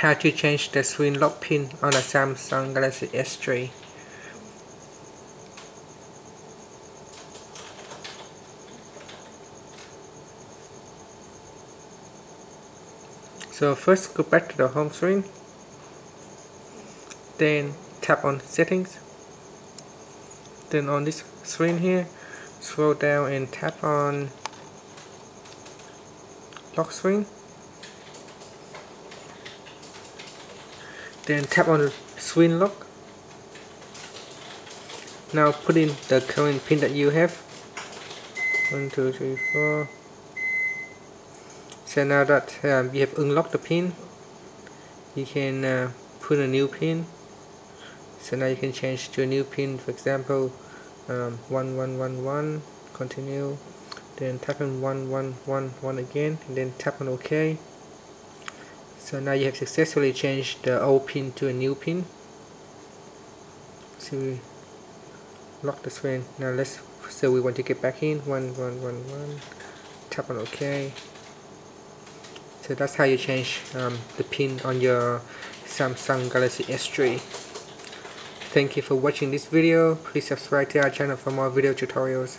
how to change the screen lock pin on a Samsung Galaxy S3 so first go back to the home screen. Then tap on settings. Then on this screen here scroll down and tap on lock screen then tap on the screen lock. Now put in the current pin that you have. One two three four. So now that um, you have unlocked the pin you can uh, put a new pin. So now you can change to a new pin for example um, 1111 continue. Then tap on 1111 again and then tap on OK so now you have successfully changed the old pin to a new pin. So we lock the screen now let's so we want to get back in. 1111 tap on OK. So that's how you change um, the pin on your Samsung Galaxy S3 Thank you for watching this video. Please subscribe to our channel for more video tutorials.